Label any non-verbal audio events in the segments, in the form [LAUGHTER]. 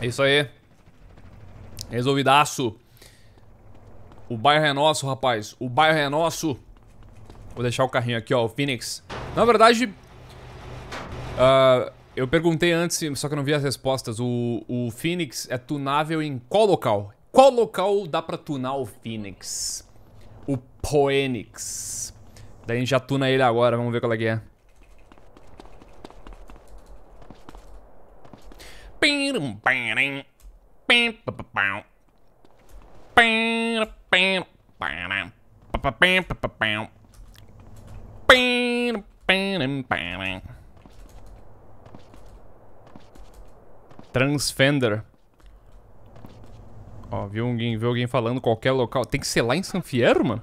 É isso aí. Resolvidaço. O bairro é nosso, rapaz. O bairro é nosso. Vou deixar o carrinho aqui, ó, o Phoenix. Na verdade, uh, eu perguntei antes, só que eu não vi as respostas. O, o Phoenix é tunável em qual local? Qual local dá pra tunar o Phoenix? O Poenix. Daí a gente já tuna ele agora, vamos ver qual é que é. Transfender. Ó, viu alguém, viu alguém falando qualquer local. Tem que ser lá em San Fierro, mano?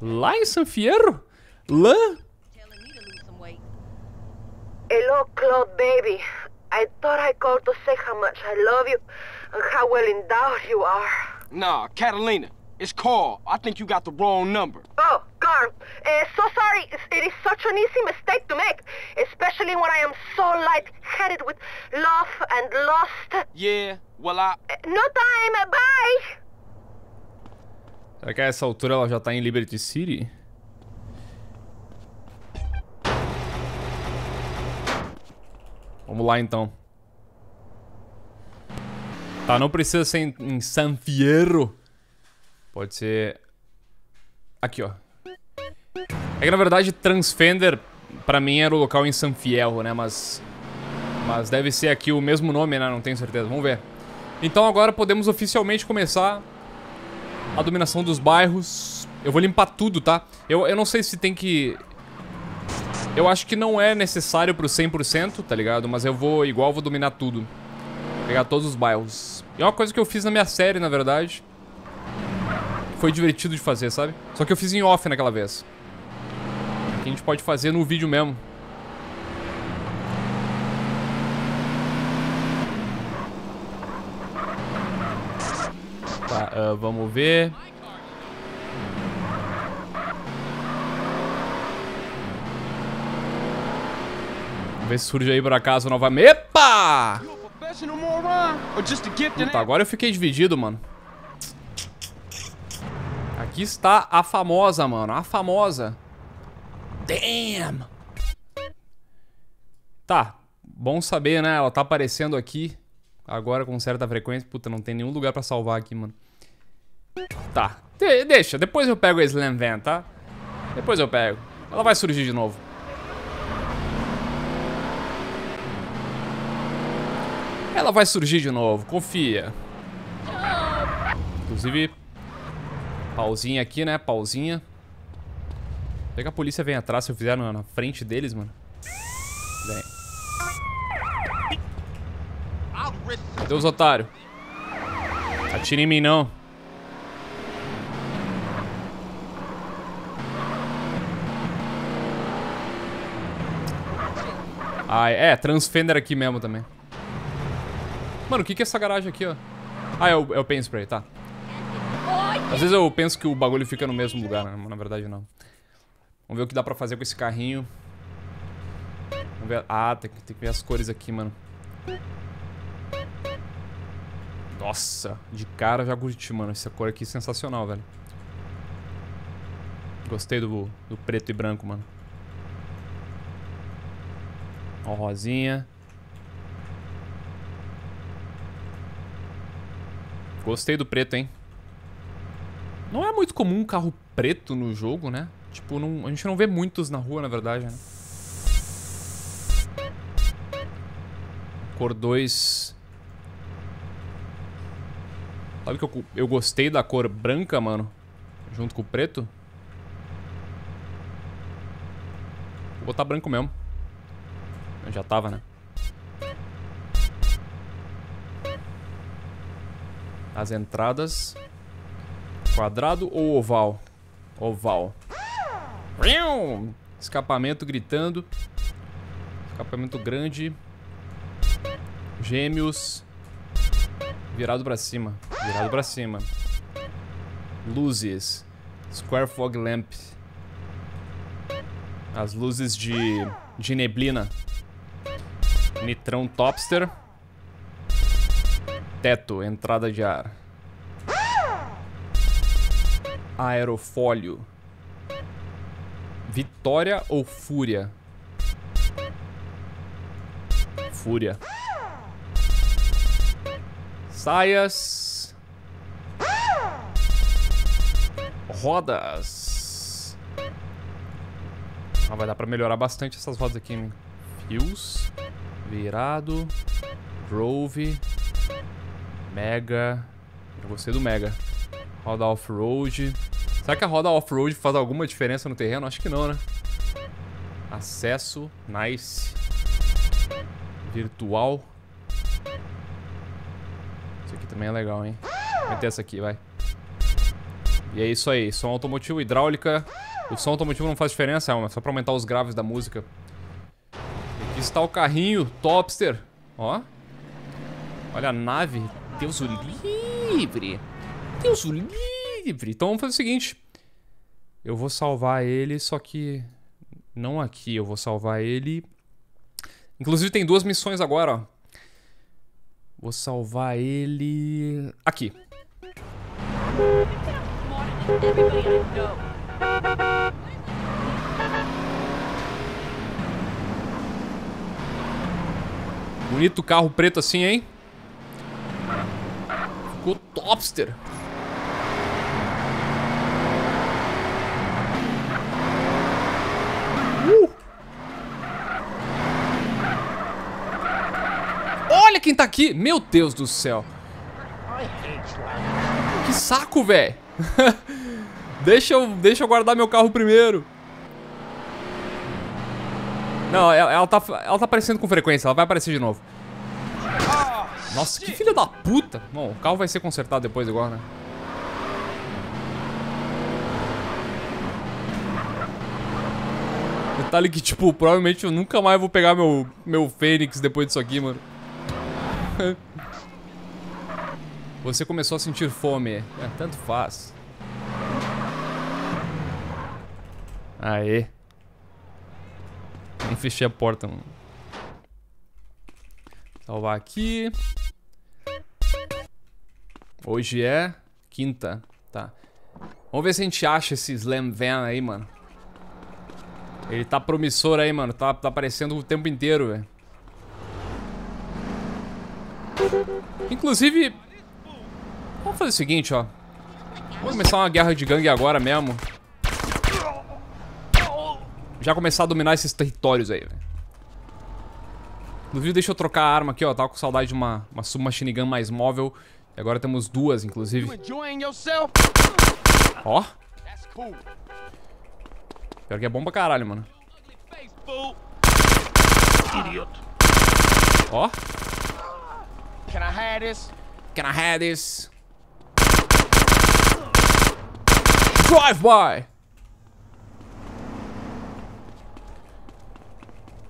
Lá em San Fierro? Lá? Hello, Claude, baby. I thought I called to say how much I love you and how well endowed you are. Nah, Catalina. It's Carl. I think you got the wrong number. Oh, Carl. Uh, so sorry. It is such an easy mistake to make, especially when I am so light-headed with love and lust. Yeah, well, I... Uh, no time. Bye. Será que a essa altura ela já tá em Liberty City? Vamos lá então. Tá, não precisa ser em, em San Fierro. Pode ser... Aqui, ó. É que na verdade Transfender pra mim era o local em San Fierro, né? Mas... Mas deve ser aqui o mesmo nome, né? Não tenho certeza. Vamos ver. Então agora podemos oficialmente começar a dominação dos bairros. Eu vou limpar tudo, tá? Eu, eu não sei se tem que... Eu acho que não é necessário pro 100%, tá ligado? Mas eu vou, igual, vou dominar tudo. Pegar todos os bairros. E é uma coisa que eu fiz na minha série, na verdade. Foi divertido de fazer, sabe? Só que eu fiz em off naquela vez. Que a gente pode fazer no vídeo mesmo. Tá, uh, vamos ver. Ver se surge aí por acaso novamente. Epa! Puta, agora eu fiquei dividido, mano. Aqui está a famosa, mano. A famosa. Damn! Tá. Bom saber, né? Ela tá aparecendo aqui. Agora com certa frequência. Puta, não tem nenhum lugar pra salvar aqui, mano. Tá. De deixa. Depois eu pego a Slam Van, tá? Depois eu pego. Ela vai surgir de novo. Ela vai surgir de novo, confia. Inclusive, pauzinha aqui, né? Pauzinha. Que a polícia vem atrás se eu fizer na, frente deles, mano. Vem. Cadê os otários? Atira em mim, não. Ah, é, Transfender aqui mesmo também. Mano, o que, que é essa garagem aqui, ó? Ah, é o, é o paint spray, tá. Às vezes eu penso que o bagulho fica no mesmo lugar, né? mas na verdade não. Vamos ver o que dá pra fazer com esse carrinho. Vamos ver... Ah, tem que, tem que ver as cores aqui, mano. Nossa, de cara já curti, mano. Essa cor aqui é sensacional, velho. Gostei do, do preto e branco, mano. Ó, rosinha. Gostei do preto, hein? Não é muito comum um carro preto no jogo, né? Tipo, não, a gente não vê muitos na rua, na verdade, né? Cor 2. Sabe que eu, eu gostei da cor branca, mano? Junto com o preto. Vou botar branco mesmo. Eu já tava, né? As entradas. Quadrado ou oval? Oval. Escapamento gritando. Escapamento grande. Gêmeos. Virado pra cima. Virado pra cima. Luzes. Square Fog Lamp. As luzes de, de neblina. Nitrão Topster. Teto, entrada de ar. Aerofólio. Vitória ou Fúria? Fúria. Saias. Rodas. Ah, vai dar pra melhorar bastante essas rodas aqui, amigo. Fios. Virado. Grove. Mega. Eu gostei do Mega. Roda off-road. Será que a roda off-road faz alguma diferença no terreno? Acho que não, né? Acesso. Nice. Virtual. Isso aqui também é legal, hein? Vai ter essa aqui, vai. E é isso aí. Som automotivo, hidráulica. O som automotivo não faz diferença, é só pra aumentar os graves da música. Aqui está o carrinho, Topster. Ó. Olha a nave. Deus o livre. Deus o livre. Então vamos fazer o seguinte. Eu vou salvar ele, só que... Não aqui, eu vou salvar ele... Inclusive tem duas missões agora, ó. Vou salvar ele... Aqui. Bonito carro preto assim, hein? Ficou topster. Uh! Olha quem tá aqui! Meu Deus do céu. Que saco, velho. [LAUGHS] deixa, eu, deixa eu guardar meu carro primeiro. Não, ela, ela tá, ela tá aparecendo com frequência, ela vai aparecer de novo. Nossa, que filha da puta! Bom, o carro vai ser consertado depois igual, né? Detalhe que, tipo, provavelmente eu nunca mais vou pegar meu, meu Fênix depois disso aqui, mano. [LAUGHS] Você começou a sentir fome. É, tanto faz. Aê. Nem fechei a porta, mano. Salvar aqui. Hoje é quinta. Tá. Vamos ver se a gente acha esse Slam Van aí, mano. Ele tá promissor aí, mano. Tá, tá aparecendo o tempo inteiro, velho. Inclusive... Vamos fazer o seguinte, ó. Vamos começar uma guerra de gangue agora mesmo. Já começar a dominar esses territórios aí, velho. Inclusive, deixa eu trocar a arma aqui, ó. Tava com saudade de uma, uma submachine gun mais móvel. E agora temos duas, inclusive. Ó. Pior que é bom pra caralho, mano. Ó. Can I have this? Can I have this? Drive by!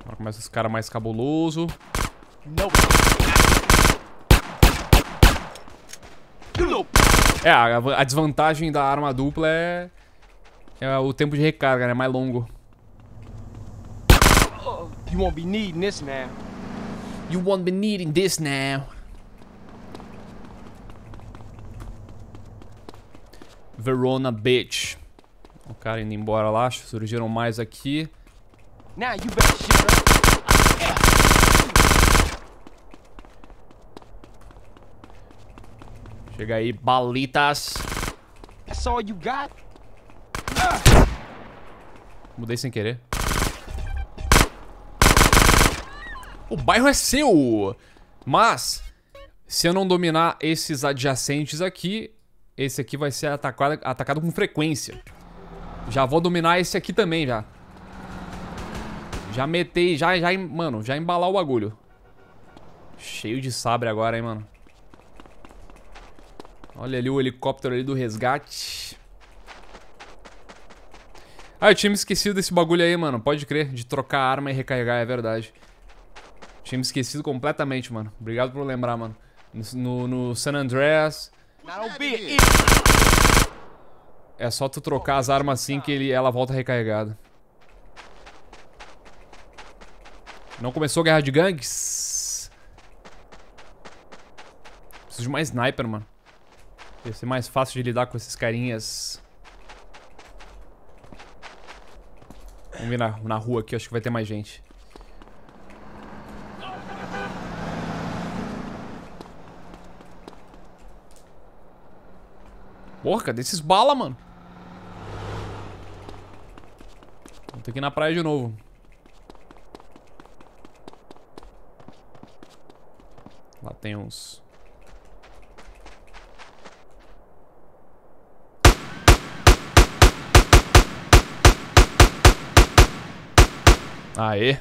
Agora começa os caras mais cabuloso. Nope. You little [LAUGHS] É, a, a desvantagem da arma dupla é, é o tempo de recarga, né? Mais longo. You won't be needing this now. You won't be needing this now. Verona Beach. O cara indo embora lá, surgiram mais aqui. Now you better shut Chega aí, balitas. That's all you got? Mudei sem querer. O bairro é seu! Mas, se eu não dominar esses adjacentes aqui, esse aqui vai ser atacado, atacado com frequência. Já vou dominar esse aqui também, já. Já metei, já, já, mano, já embalar o bagulho. Cheio de sabre agora, hein, mano. Olha ali o helicóptero ali do resgate. Ah, eu tinha me esquecido desse bagulho aí, mano. Pode crer, de trocar arma e recarregar, é verdade. Tinha me esquecido completamente, mano. Obrigado por lembrar, mano. No, no San Andreas, é só tu trocar as armas assim que ele, ela volta recarregada. Não começou a guerra de gangues. Preciso de mais sniper, mano. Ia ser mais fácil de lidar com esses carinhas. Vamos vir na, na rua aqui, acho que vai ter mais gente. Porra, cadê esses bala, mano? Vou ter que ir na praia de novo. Lá tem uns... Aê.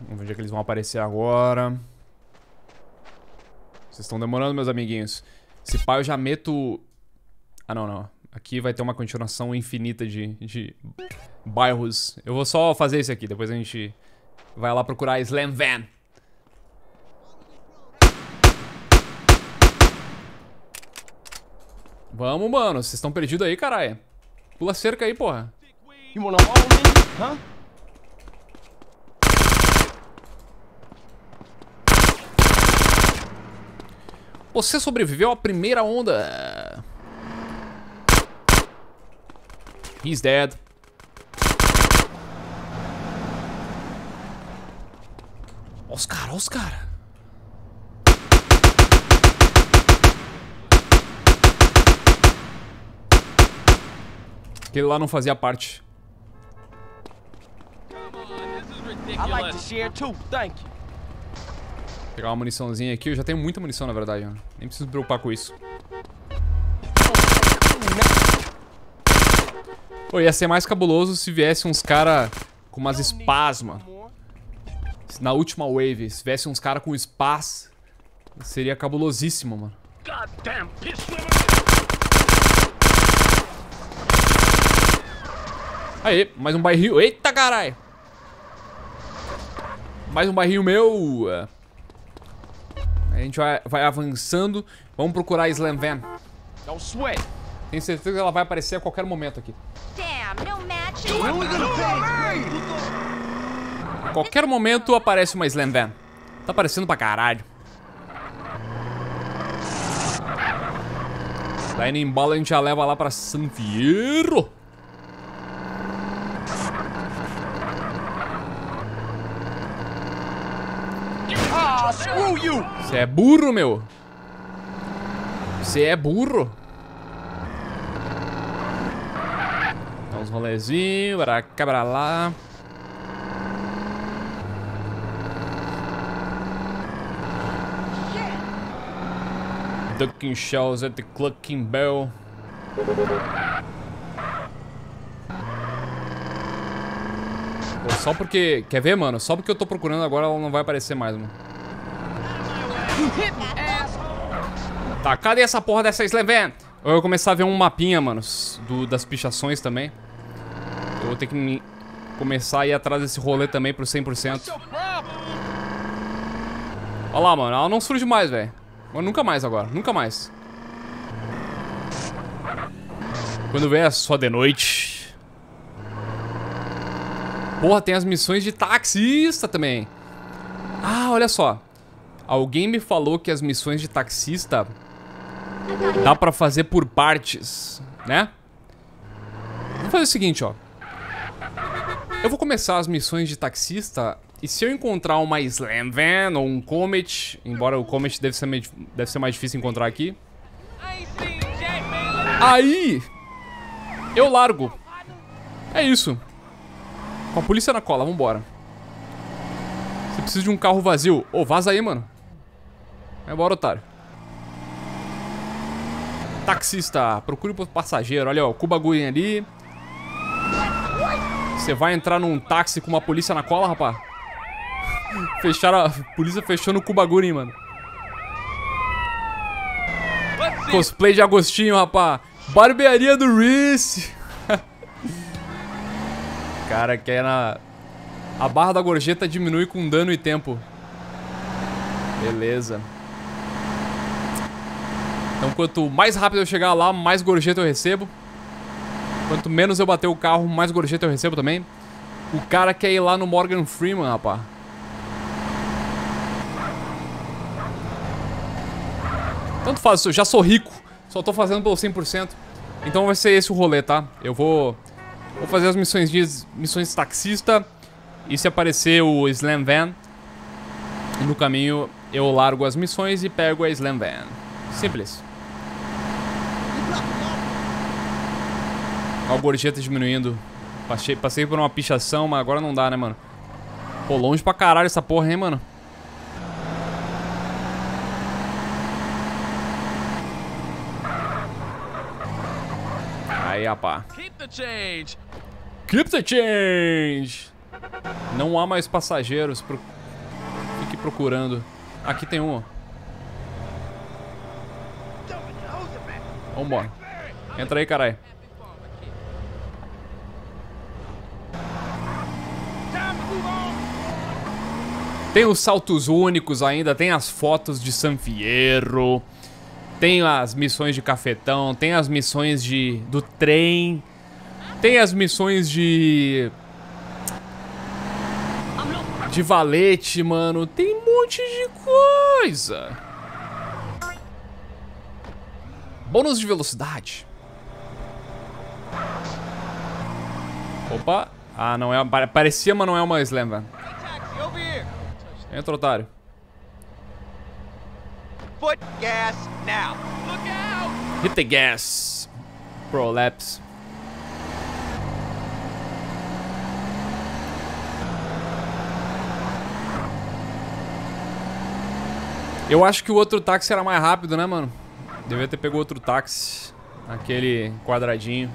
Vamos ver onde é que eles vão aparecer agora. Vocês estão demorando, meus amiguinhos. Se pá, eu já meto... Ah, não, não. Aqui vai ter uma continuação infinita de, de bairros. Eu vou só fazer isso aqui, depois a gente vai lá procurar Slam Van. Vamos, mano. Vocês estão perdidos aí, caralho. Pula cerca aí, porra. Você sobreviveu à primeira onda. He's dead. Ó os caras, ó os caras. Aquele lá não fazia parte. Pegar uma muniçãozinha aqui. Eu já tenho muita munição, na verdade. ó. Nem preciso me preocupar com isso. Pô, ia ser mais cabuloso se viesse uns cara com umas spas, mano. Na última wave, se viesse uns cara com spas, seria cabulosíssimo, mano. Aí, mais um barril. Eita, caralho! Mais um barril meu. A gente vai, vai avançando. Vamos procurar a Slam Van. Tenho certeza que ela vai aparecer a qualquer momento aqui. Damn, no match. A qualquer momento aparece uma Slam Van. Tá aparecendo pra caralho. Daí no embalo a gente já leva lá pra San Fierro. Ah, screw you! Você é burro, meu. Você é burro. Dá uns rolezinhos, pra cá, pra lá. Ducking shells at the clucking bell. Pô, só porque... Quer ver, mano? Só porque eu tô procurando agora ela não vai aparecer mais, mano. Tá, cadê essa porra dessa Slam Van? Eu vou começar a ver um mapinha, mano, do, das pichações também. Eu vou ter que me- começar a ir atrás desse rolê também pro 100%. Olha lá, mano, ela não surge mais, velho. Nunca mais agora, nunca mais. Quando vem é só de noite. Porra, tem as missões de taxista também. Ah, olha só. Alguém me falou que as missões de taxista dá pra fazer por partes, né? Vou fazer o seguinte, ó. Eu vou começar as missões de taxista e se eu encontrar uma Slam Van ou um Comet, embora o Comet deve ser, deve ser mais difícil encontrar aqui, aí eu largo. É isso. Com a polícia na cola, vambora. Você precisa de um carro vazio. Ô, vaza aí, mano. Vai embora, otário. Taxista, procure por passageiro. Olha, ó, o bagulho ali. Você vai entrar num táxi com uma polícia na cola, rapá? [LAUGHS] Fecharam, a polícia fechou no Kubaguri, mano. Cosplay de Agostinho, rapá. Barbearia do Reese. [LAUGHS] Cara, que é na... A barra da gorjeta diminui com dano e tempo. Beleza. Então, quanto mais rápido eu chegar lá, mais gorjeta eu recebo. Quanto menos eu bater o carro, mais gorjeta eu recebo também. O cara quer ir lá no Morgan Freeman, rapaz. Tanto faz, eu já sou rico. Só tô fazendo pelo 100%. Então vai ser esse o rolê, tá? Eu vou... Vou fazer as missões de missões taxista. E se aparecer o Slam Van, no caminho eu largo as missões e pego a Slam Van. Simples. Olha o gorjeta diminuindo. Passei, passei por uma pichação, mas agora não dá, né, mano? Pô, longe pra caralho essa porra, hein, mano? Aí, rapá. Keep the change. Keep the change! Não há mais passageiros. Pro... Fique procurando. Aqui tem um, ó. Vambora. Entra aí, caralho. Tem os saltos únicos ainda, tem as fotos de San Fierro, tem as missões de cafetão, tem as missões de do trem, tem as missões de de valete, mano, tem um monte de coisa. Bônus de velocidade. Opa, ah, não é, pare- parecia, mas não é uma slam, velho. Entra, otário. Foot gas now. Look out! Hit the gas. Prolapse. Eu acho que o outro táxi era mais rápido, né, mano? Devia ter pegado outro táxi. Aquele quadradinho.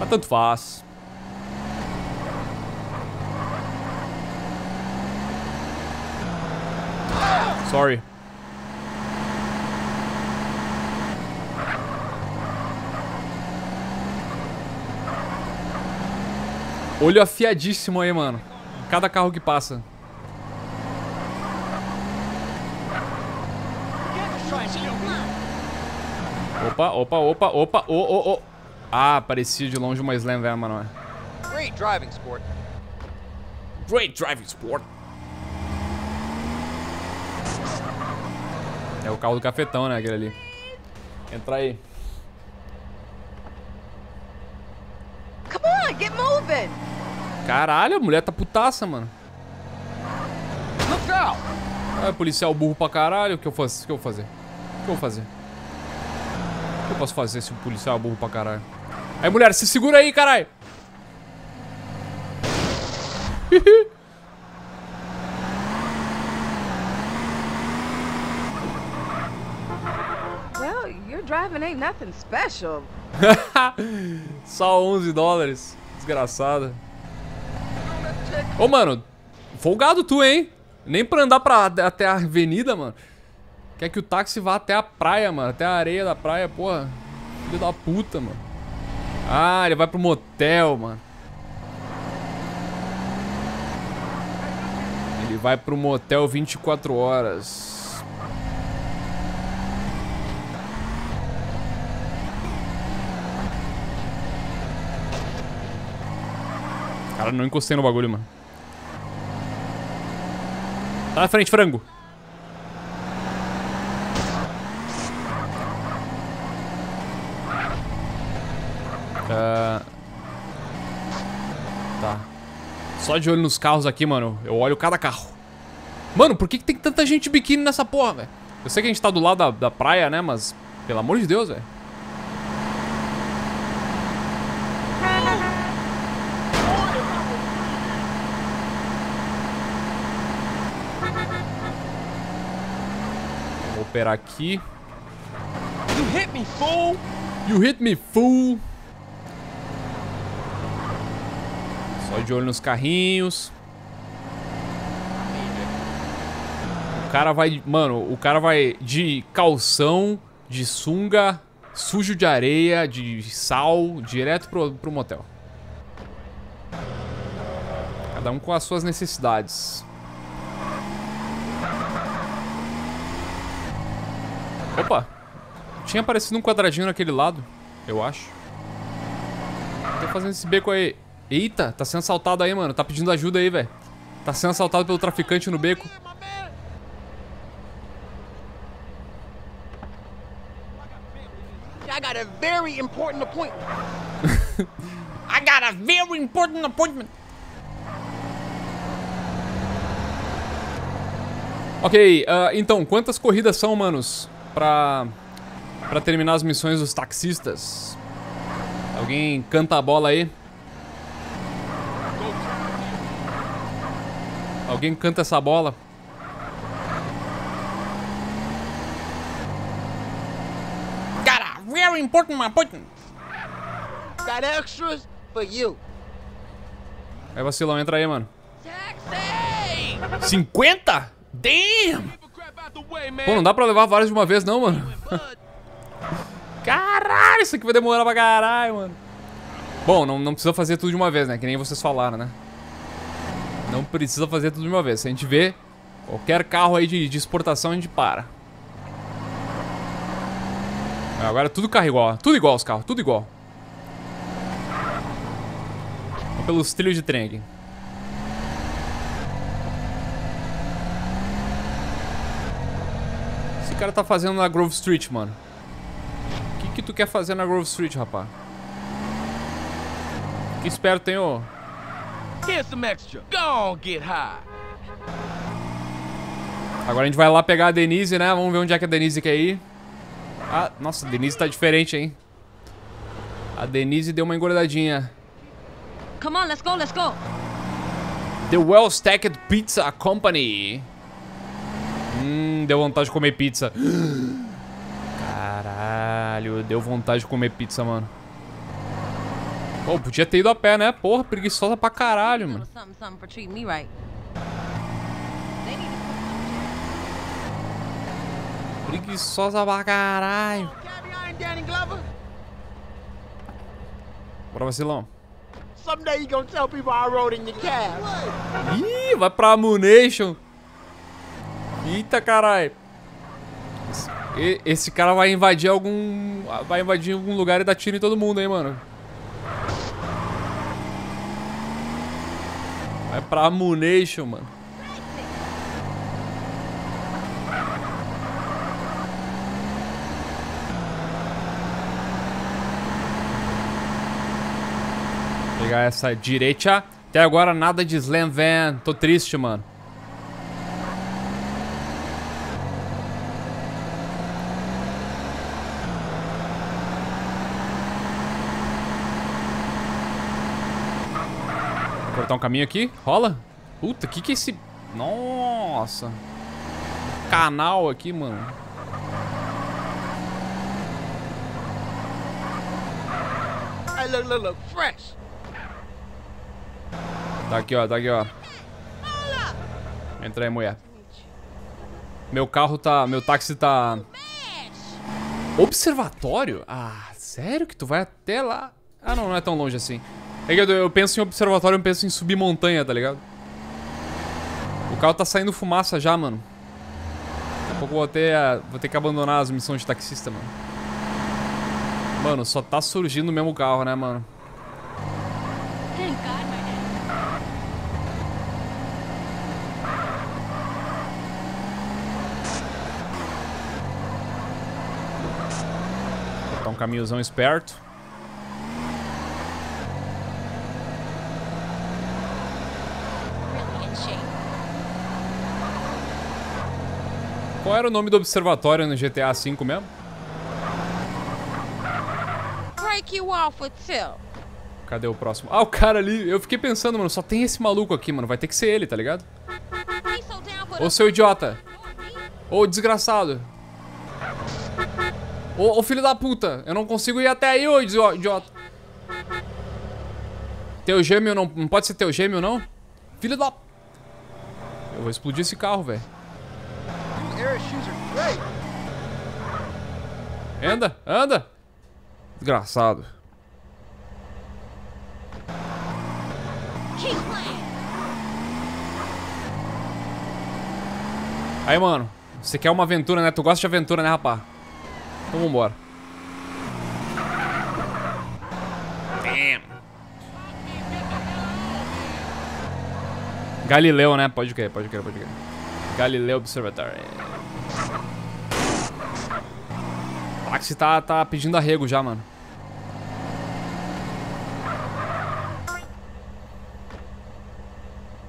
Mas tanto faz. Sorry. Olho afiadíssimo aí, mano. Cada carro que passa. Opa, opa, opa, opa, ô, ô, ô. Ah, parecia de longe uma Slam Van, mas não é. Great driving, sport. Great driving sport. É o carro do cafetão, né, aquele ali. Entra aí. Come on, get moving. Caralho, a mulher tá putaça, mano. Look out! Ah, policial burro pra caralho. O que eu faço? O que eu vou fazer? O que eu vou fazer? O que eu posso fazer se o policial é burro pra caralho? Aí, mulher, se segura aí, caralho. [LAUGHS] Well, your driving ain't nothing special. [LAUGHS] Só 11 dólares. Desgraçada. Ô, mano. Folgado tu, hein? Nem pra andar pra, até a avenida, mano. Quer que o táxi vá até a praia, mano. Até a areia da praia, porra. Filho da puta, mano. Ah, ele vai pro motel, mano. Ele vai pro motel 24 horas. Cara, não encostei no bagulho, mano. Tá na frente, frango. Ah, Tá. Só de olho nos carros aqui, mano. Eu olho cada carro. Mano, por que, que tem tanta gente biquíni nessa porra, velho? Eu sei que a gente tá do lado da, da praia, né? Mas, pelo amor de Deus, velho. Vou operar aqui. You hit me, fool! You hit me, fool! Só de olho nos carrinhos. O cara vai. Mano, o cara vai de calção, de sunga, sujo de areia, de sal, direto pro, pro motel. Cada um com as suas necessidades. Opa! tinha aparecido um quadradinho naquele lado, eu acho. Tô fazendo esse beco aí. Eita, tá sendo assaltado aí, mano. Tá pedindo ajuda aí, velho. Tá sendo assaltado pelo traficante no beco. I got a very important appointment. I got a very important appointment. Ok, ah, então, quantas corridas são, manos? Pra, pra terminar as missões dos taxistas? Alguém canta a bola aí? Alguém canta essa bola? Got a very important appointment. Got extras for you. Aí, vacilão, entra aí, mano. Taxi! 50? Damn! Pô, não dá pra levar vários de uma vez, não, mano. Caralho, isso aqui vai demorar pra caralho, mano. Bom, não, não precisa fazer tudo de uma vez, né? Que nem vocês falaram, né? Não precisa fazer tudo de uma vez. Se a gente vê qualquer carro aí de, de exportação, a gente para. Agora é tudo carro igual. Tudo igual os carros, tudo igual. Vamos pelos trilhos de trem aqui. Esse cara tá fazendo na Grove Street, mano. O que, que tu quer fazer na Grove Street, rapaz? Que esperto, hein, ô? Here's some extra. Go on, get high. Agora a gente vai lá pegar a Denise, né? Vamos ver onde é que a Denise quer ir. Ah, nossa, a Denise tá diferente, hein? A Denise deu uma engordadinha. Come on, let's go, let's go. The Well Stacked Pizza Company. Deu vontade de comer pizza. [GASPS] Caralho, deu vontade de comer pizza, mano. Pô, podia ter ido a pé, né? Porra, preguiçosa pra caralho, mano. Preguiçosa pra caralho. Bora, vacilão. Someday you gonna tell people I rode in your cab. Ih, vai pra Amunation. Eita, caralho. Esse cara vai invadir algum... Vai invadir algum lugar e dar tiro em todo mundo, hein, mano. Vai pra Amunation, mano. Pegar essa direita. Até agora nada de Slam Van. Tô triste, mano. Cortar um caminho aqui. Rola? Puta, que que é esse... Nossa. Canal aqui, mano. Hey, look, look, look, fresh. Tá aqui, ó, tá aqui, ó. Entra aí, mulher. Meu carro tá. Meu táxi tá. Observatório? Ah, sério que tu vai até lá? Ah, não, não é tão longe assim. É que eu, penso em observatório, eu penso em subir montanha, tá ligado? O carro tá saindo fumaça já, mano. Daqui a pouco vou ter, a- vou ter que abandonar as missões de taxista, mano. Mano, só tá surgindo o mesmo carro, né, mano? Dad. Tá um caminhozão esperto. Qual era o nome do observatório no GTA V mesmo? Break you off with Phil. Cadê o próximo? Ah, o cara ali. Eu fiquei pensando, mano, só tem esse maluco aqui, mano. Vai ter que ser ele, tá ligado? Ô, seu idiota. Ô, desgraçado. Ô, ô, filho da puta. Eu não consigo ir até aí, ô, idio- idiota. Teu gêmeo não... Não pode ser teu gêmeo, não? Filho da... Eu vou explodir esse carro, velho. Anda, anda. Desgraçado. Aí, mano. Você quer uma aventura, né? Tu gosta de aventura, né, rapá? Então vambora. Galileu, né? Pode crer, pode crer, pode crer. Galileu Observatory. Táxi tá, tá pedindo arrego já, mano.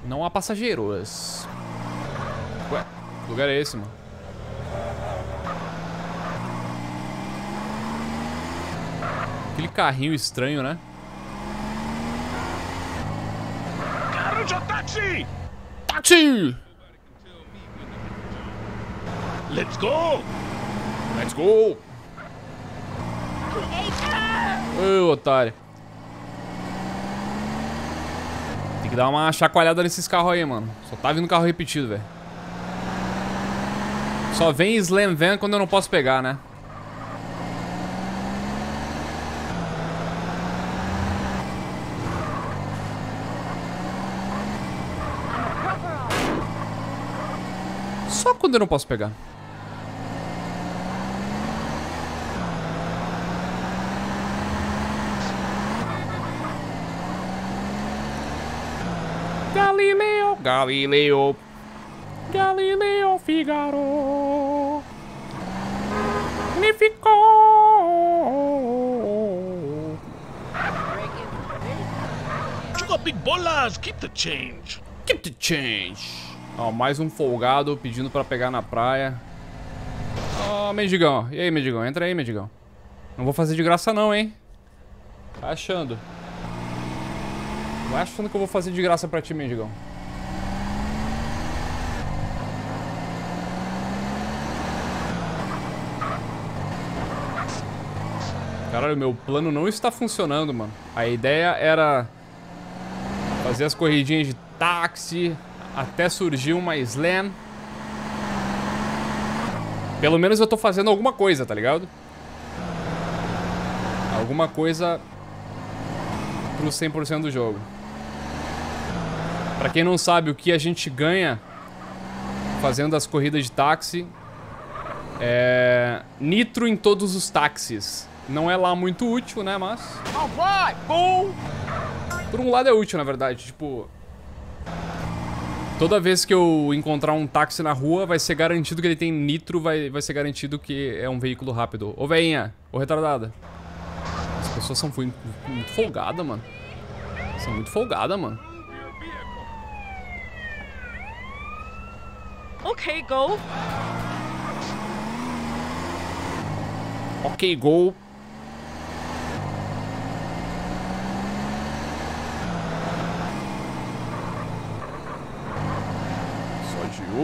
Não há passageiros. Ué, que lugar é esse, mano? Aquele carrinho estranho, né? Caranja, taxi! Táxi! Let's go! Let's go! Ô, otário. Tem que dar uma chacoalhada nesses carros aí, mano. Só tá vindo carro repetido, velho. Só vem Slam Van quando eu não posso pegar, né? Só quando eu não posso pegar. Galileo, Galileo, Galileo Figaro. Me ficou. You got big bolas! Keep the change! Keep the change. Ó, mais um folgado pedindo pra pegar na praia. Ó, mendigão. E aí, mendigão? Entra aí, mendigão. Não vou fazer de graça não, hein? Vai achando. Vai achando que eu vou fazer de graça pra ti, mendigão. Caralho, meu plano não está funcionando, mano. A ideia era fazer as corridinhas de táxi até surgir uma slam. Pelo menos eu tô fazendo alguma coisa, tá ligado? Alguma coisa pro 100% do jogo. Pra quem não sabe o que a gente ganha fazendo as corridas de táxi, é nitro em todos os táxis. Não é lá muito útil, né, mas por um lado é útil, na verdade. Tipo, toda vez que eu encontrar um táxi na rua, vai ser garantido que ele tem nitro, vai, vai ser garantido que é um veículo rápido. Ô, veinha, ô, retardada. As pessoas são muito, muito folgadas, mano. São muito folgadas, mano. Okay, go. Ok, gol.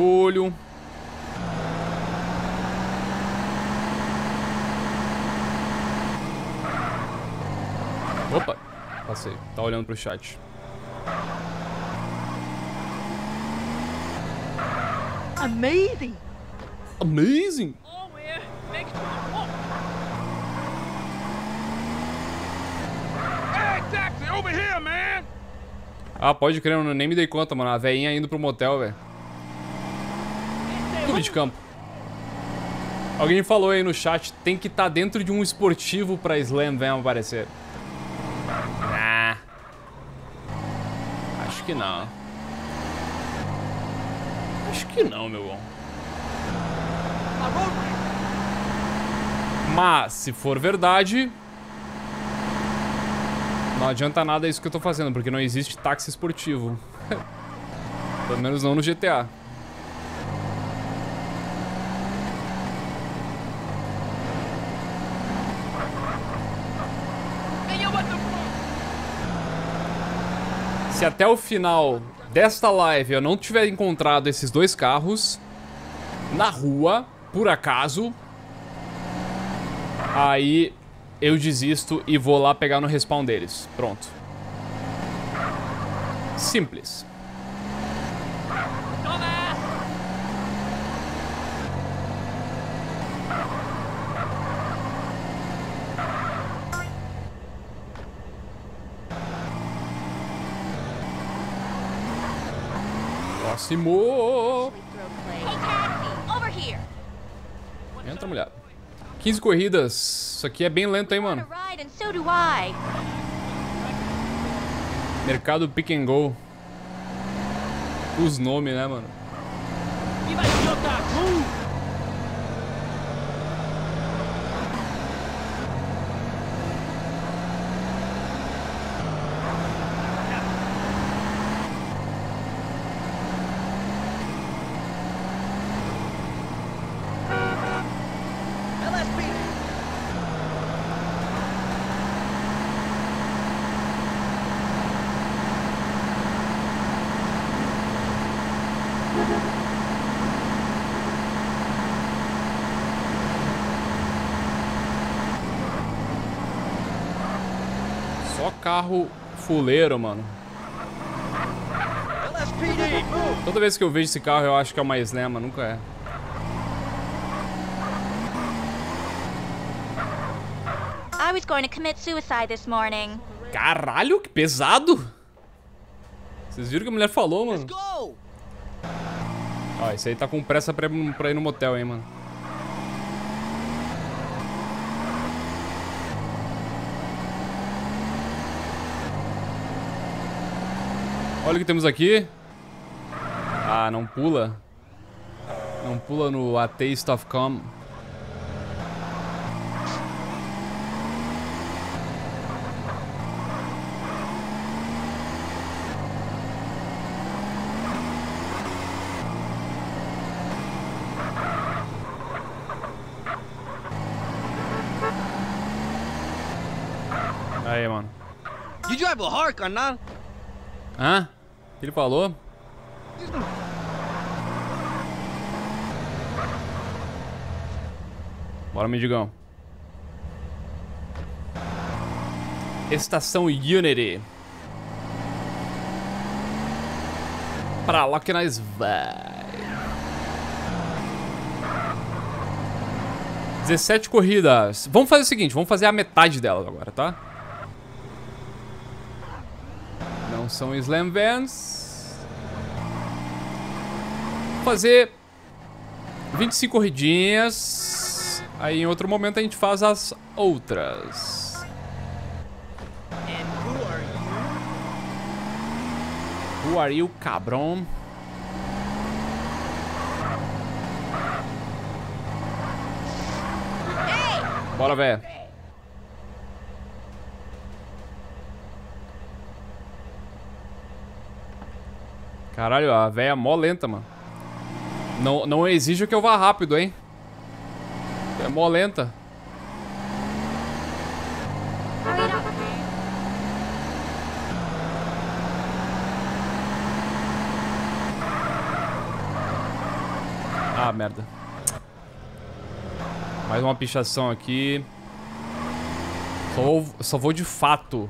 Olho. Opa, passei. Tá olhando pro chat. Amazing! Amazing! Ah, pode crer, eu nem me dei conta, mano. A veinha indo pro motel, velho. De campo. Alguém falou aí no chat, tem que estar dentro de um esportivo pra Slam Van aparecer. Ah. Acho que não. Acho que não, meu bom. Mas, se for verdade... Não adianta nada isso que eu tô fazendo, porque não existe táxi esportivo. [LAUGHS] Pelo menos não no GTA. Se até o final desta live eu não tiver encontrado esses dois carros na rua, por acaso, aí eu desisto e vou lá pegar no respawn deles. Pronto. Simples. Here. Entra, mulher. 15 corridas. Isso aqui é bem lento, hein, mano. Mercado Pick and Go. Os nomes, né, mano? Viva idiota! Move! Só carro fuleiro, mano. Toda vez que eu vejo esse carro, eu acho que é uma Slam, mas nunca é. I was going to commit suicide this morning. Caralho, que pesado! Vocês viram o que a mulher falou, mano? Ó, esse aí tá com pressa pra ir no motel, hein, mano. Olha o que temos aqui. Ah, não pula. Não pula no A Taste of Calm. Aí, mano. You drive a hard car, not? Hã? Ele falou? Bora, mendigão. Estação Unity. Pra lá que nós vai. 17 corridas. Vamos fazer o seguinte, vamos fazer a metade delas agora, tá? Não são Slam Vans. Vou fazer 25 corridinhas. Aí em outro momento a gente faz as outras. Who are you, cabrão? Bora, velho. Caralho, a véia é mó lenta, mano. Não, não exige que eu vá rápido, hein? É mó lenta. Ah, merda. Mais uma pichação aqui. Só vou, só vou de fato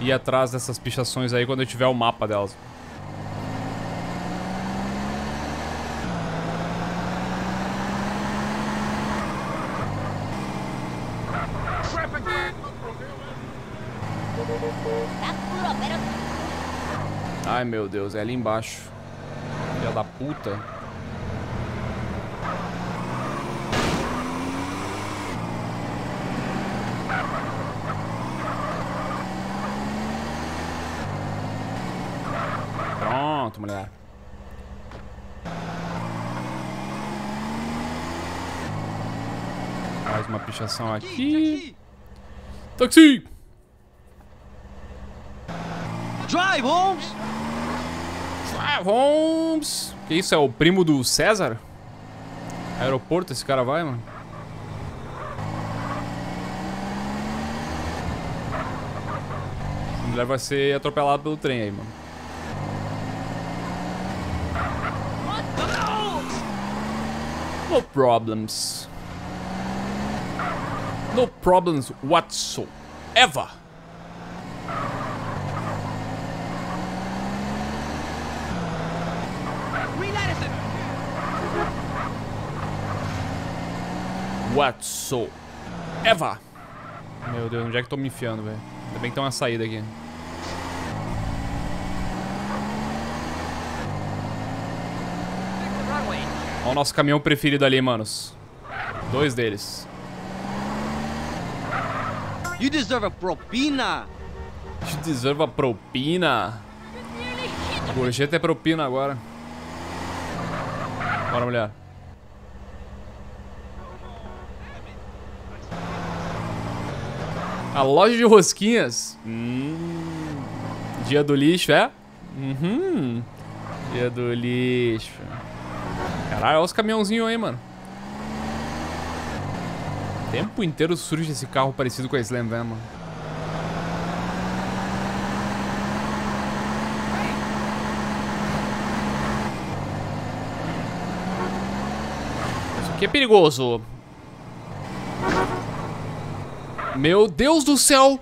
ir atrás dessas pichações aí quando eu tiver o mapa delas. Ai meu Deus, é ali embaixo. Filha da puta. Pronto, mulher. Mais uma pichação aqui. Taxi! Drive, Holmes! Ah, Holmes! Que isso, é o primo do César? Aeroporto esse cara vai, mano? A mulher vai ser atropelada pelo trem aí, mano. No problems. No problems whatsoever. Whatsoever. Meu Deus, onde é que eu tô me enfiando, velho? Ainda bem que tem uma saída aqui. Olha o nosso caminhão preferido ali, manos. Dois deles. You deserve a propina! Te deserve a propina. Gorjeta é propina agora. Bora, mulher. A loja de rosquinhas. Hum, dia do lixo, é? Uhum. Dia do lixo. Caralho, olha os caminhãozinhos aí, mano. O tempo inteiro surge esse carro parecido com a Slam Van, mano. Isso aqui é perigoso. Meu Deus do céu!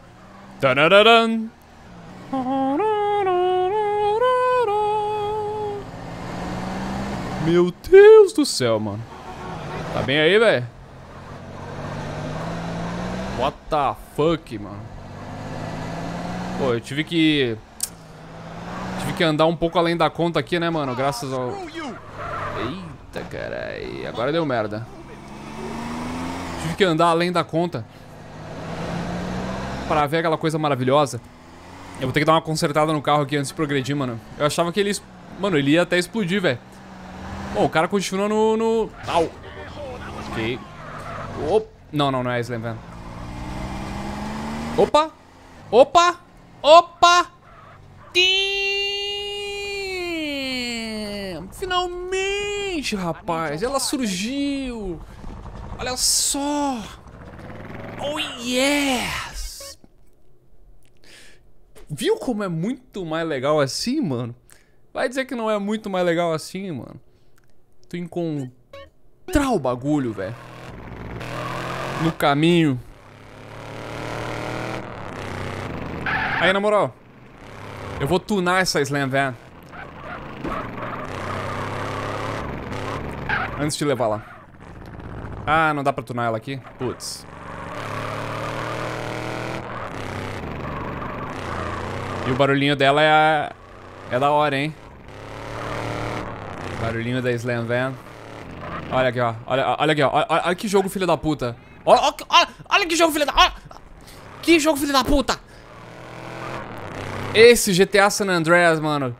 Meu Deus do céu, mano. Tá bem aí, velho? What the fuck, mano? Pô, eu tive que... Tive que andar um pouco além da conta aqui, né, mano? Graças ao... Eita, carai. Agora deu merda. Tive que andar além da conta. Pra ver aquela coisa maravilhosa. Eu vou ter que dar uma consertada no carro aqui antes de progredir, mano. Eu achava que ele... Mano, ele ia até explodir, velho. Bom, o cara continua no... no... Au. Ok. Não, não, não é Slam Van. Opa! Opa! Opa! Damn! Finalmente, rapaz! Ela surgiu! Olha só! Oh, yes! Viu como é muito mais legal assim, mano? Vai dizer que não é muito mais legal assim, mano? Tu encontrar o bagulho, velho. No caminho. Aí, na moral. Eu vou tunar essa Slam Van. Antes de levar lá. Ah, não dá pra tunar ela aqui? Putz. E o barulhinho dela é a... É da hora, hein? Barulhinho da Slam Van. Olha aqui, ó. Olha, olha aqui, ó. Olha, olha que jogo, filho da puta. Olha, olha, olha, que jogo, filho da... Olha. Que jogo, filho da puta. Esse GTA San Andreas, mano,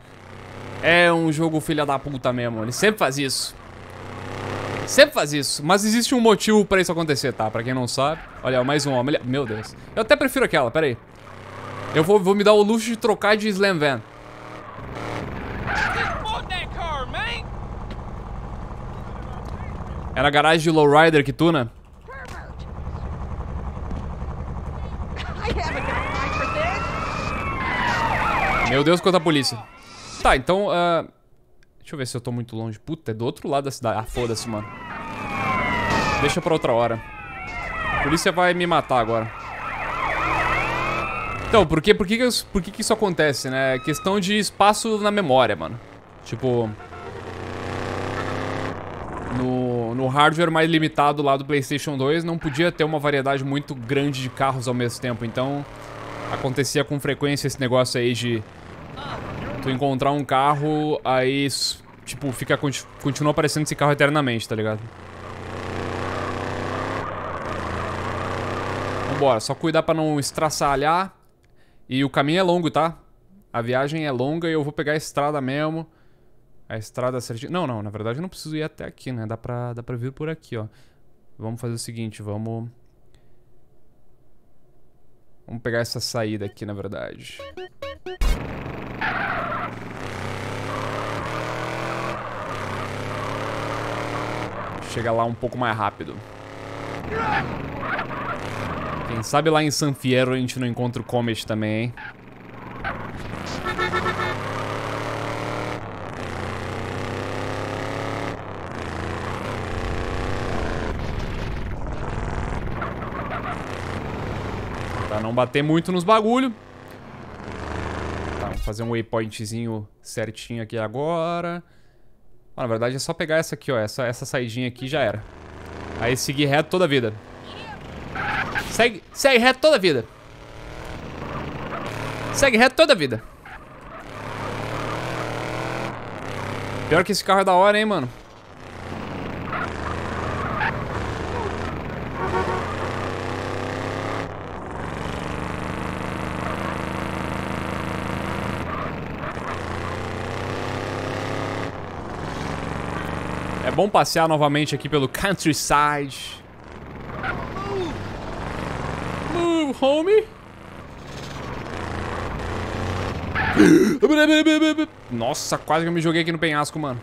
é um jogo filha da puta mesmo. Ele sempre faz isso. Sempre faz isso. Mas existe um motivo pra isso acontecer, tá? Pra quem não sabe. Olha, mais um homem. Meu Deus. Eu até prefiro aquela, pera aí. Eu vou, vou me dar o luxo de trocar de Slam Van. É na garagem de Lowrider que tuna? Meu Deus, quanta polícia. Tá, então, ah, deixa eu ver se eu tô muito longe. Puta, é do outro lado da cidade. Ah, foda-se, mano. Deixa pra outra hora. A polícia vai me matar agora. Então, por que, por que, por que, que isso acontece, né? É questão de espaço na memória, mano. Tipo... No, no hardware mais limitado lá do PlayStation 2, não podia ter uma variedade muito grande de carros ao mesmo tempo. Então, acontecia com frequência esse negócio aí de tu encontrar um carro, aí, tipo, fica, conti- continua aparecendo esse carro eternamente, tá ligado? Vambora, só cuidar pra não estraçalhar. E o caminho é longo, tá? A viagem é longa e eu vou pegar a estrada mesmo. A estrada certinha. Não, não, na verdade eu não preciso ir até aqui, né? Dá pra, dá pra vir por aqui, ó. Vamos fazer o seguinte, vamos... Vamos pegar essa saída aqui, na verdade. Chega lá um pouco mais rápido. Quem sabe lá em San Fierro a gente não encontra o Comet também, hein? Pra não bater muito nos bagulho. Tá, vamos fazer um waypointzinho certinho aqui agora. Ah, na verdade é só pegar essa aqui, ó. Essa, essa saidinha aqui já era. Aí seguir reto toda a vida. Segue, segue reto toda a vida. Segue reto toda a vida. Pior que esse carro é da hora, hein, mano. É bom passear novamente aqui pelo countryside. Move, homie. Nossa, quase que eu me joguei aqui no penhasco, mano.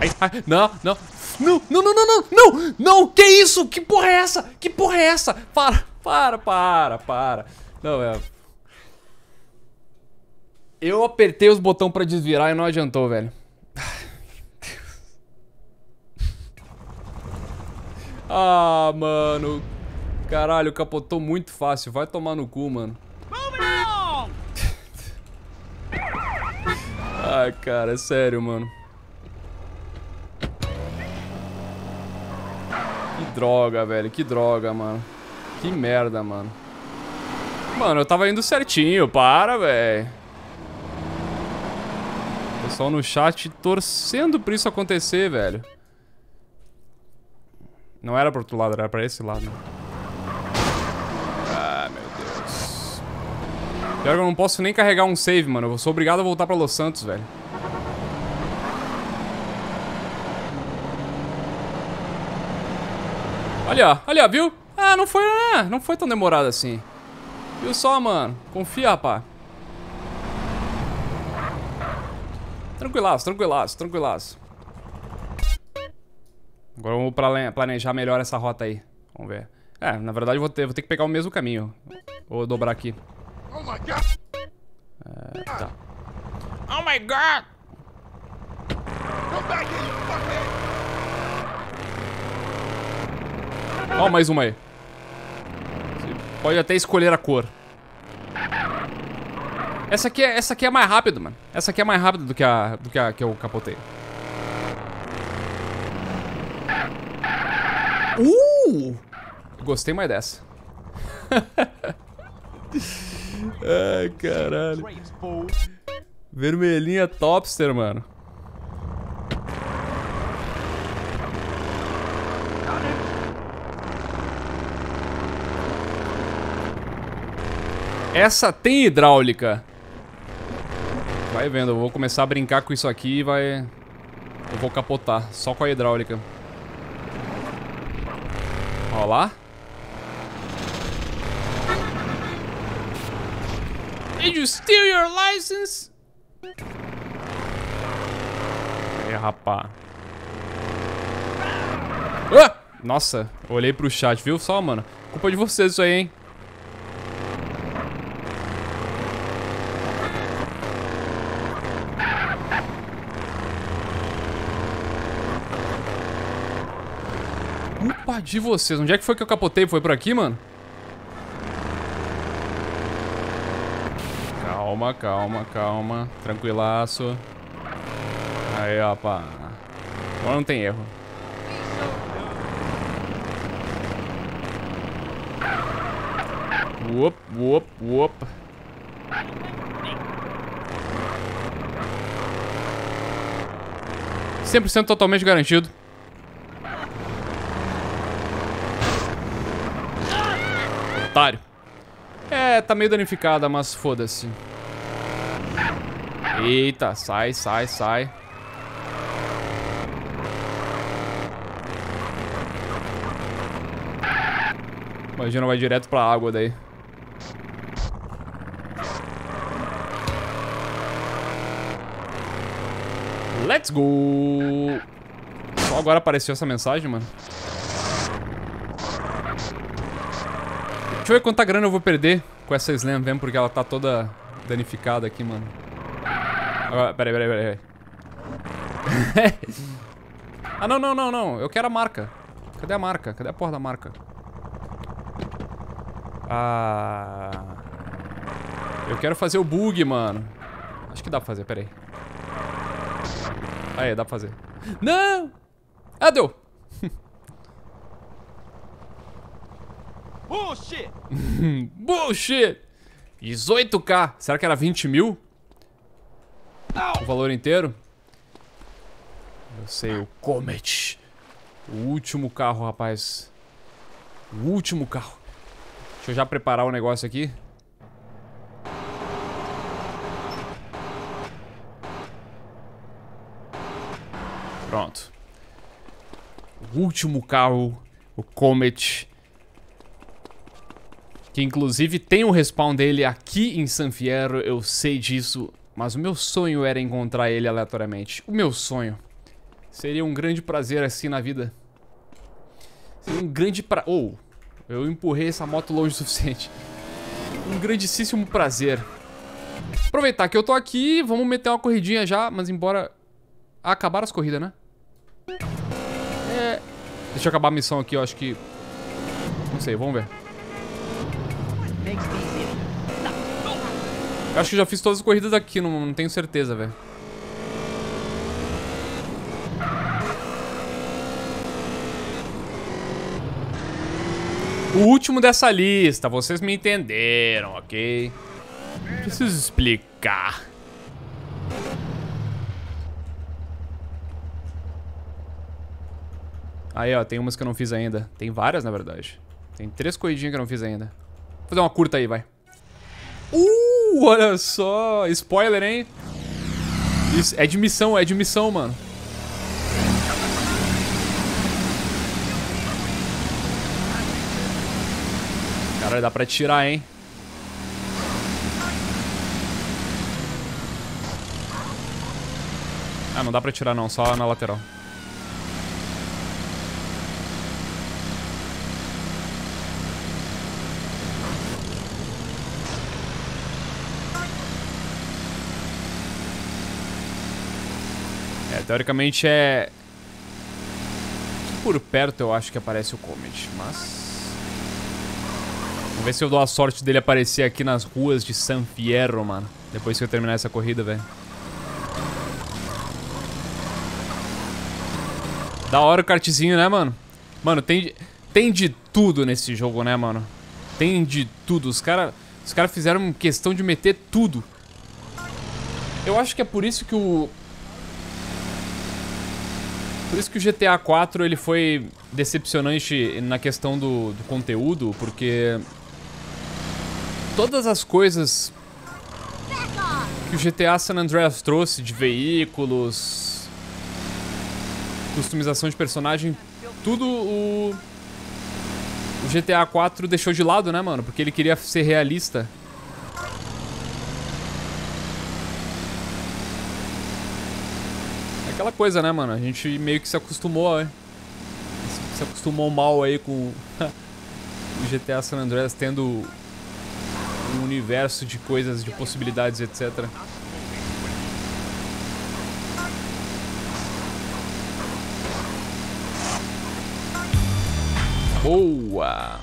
Ai, ai, não, não. Não, não, não, não, não, não, não, que isso? Que porra é essa? Que porra é essa? Para, para, para, para. Não, é... Eu apertei os botões pra desvirar e não adiantou, velho. Ah, mano. Caralho, capotou muito fácil. Vai tomar no cu, mano. Ai, cara, é sério, mano. Que droga, velho. Que droga, mano. Que merda, mano. Mano, eu tava indo certinho. Para, velho. Pessoal no chat torcendo pra isso acontecer, velho. Não era pro outro lado, era pra esse lado. Ah, meu Deus. Pior que eu não posso nem carregar um save, mano. Eu sou obrigado a voltar pra Los Santos, velho. Olha, olha, viu? Ah, não foi, ah, não foi tão demorado assim. Viu só, mano? Confia, rapá. Tranquilaço, tranquilaço, tranquilaço. Agora vamos planejar melhor essa rota aí. Vamos ver. É, na verdade eu vou ter, vou ter que pegar o mesmo caminho. Vou dobrar aqui. Oh my god! É, tá. Oh my god! Come back here! Ó, mais uma aí. Você pode até escolher a cor. Essa aqui é, essa aqui é mais rápido, mano. Essa aqui é mais rápida do que a do que a que eu capotei. Gostei mais dessa. [LAUGHS] Ai, caralho. Vermelhinha topster, mano. Essa tem hidráulica. Vai vendo, eu vou começar a brincar com isso aqui e vai... Eu vou capotar, só com a hidráulica. Ó lá. Did you steal your license? Aí, rapá. Ah! Nossa, olhei pro chat, viu só, mano? Culpa de vocês isso aí, hein? De vocês. Onde é que foi que eu capotei? Foi por aqui, mano? Calma, calma, calma. Tranquilaço. Aí, pá. Agora não tem erro. Whoop, whoop, whoop. Cem por totalmente garantido. Otário. É, tá meio danificada, mas foda-se. Eita, sai, sai, sai. Imagina, vai direto pra água daí. Let's go! Só agora apareceu essa mensagem, mano. Deixa eu ver quanta grana eu vou perder com essa Slam Van, porque ela tá toda danificada aqui, mano. Agora, peraí, peraí, peraí. [LAUGHS] ah, não, não, não, não. Eu quero a marca. Cadê a marca? Cadê a porra da marca? Ah... Eu quero fazer o bug, mano. Acho que dá pra fazer, peraí. Aí, dá pra fazer. Não! Ah, deu! [LAUGHS] Bullshit! [LAUGHS] Bullshit! 18k. Será que era 20 mil? O valor inteiro? Eu sei, o Comet. O último carro, rapaz. O último carro. Deixa eu já preparar o negócio aqui. Pronto. O último carro, o Comet. Que inclusive tem o respawn dele aqui em San Fierro, eu sei disso. Mas o meu sonho era encontrar ele aleatoriamente. O meu sonho. Seria um grande prazer assim na vida. Seria um grande pra... Oh, eu empurrei essa moto longe o suficiente. Um grandíssimo prazer. Aproveitar que eu tô aqui, vamos meter uma corridinha já, mas embora... Ah, acabaram as corridas, né? É... Deixa eu acabar a missão aqui, eu acho que... Não sei, vamos ver. Eu acho que já fiz todas as corridas aqui, não, não tenho certeza, velho. O último dessa lista, vocês me entenderam, ok? Preciso explicar. Aí, ó, tem umas que eu não fiz ainda. Tem várias, na verdade. Tem três corridinhas que eu não fiz ainda. Fazer uma curta aí, vai. Uh, olha só. Spoiler, hein? Isso, é de missão, é de missão, mano. Cara, dá pra tirar, hein? Ah, não dá pra tirar não, só na lateral. Teoricamente é... Por perto eu acho que aparece o Comet, mas... Vamos ver se eu dou a sorte dele aparecer aqui nas ruas de San Fierro, mano. Depois que eu terminar essa corrida, velho. Da hora o kartzinho, né, mano? Mano, tem, tem de tudo nesse jogo, né, mano? Tem de tudo. Os caras os cara fizeram questão de meter tudo. Eu acho que é por isso que o... Por isso que o GTA 4 ele foi decepcionante na questão do, do conteúdo, porque... Todas as coisas que o GTA San Andreas trouxe de veículos, customização de personagem, tudo o, o GTA 4 deixou de lado, né, mano? Porque ele queria ser realista. Aquela coisa, né, mano? A gente meio que se acostumou, né? Se acostumou mal aí com [LAUGHS] o GTA San Andreas tendo um universo de coisas, de possibilidades, etc. Boa!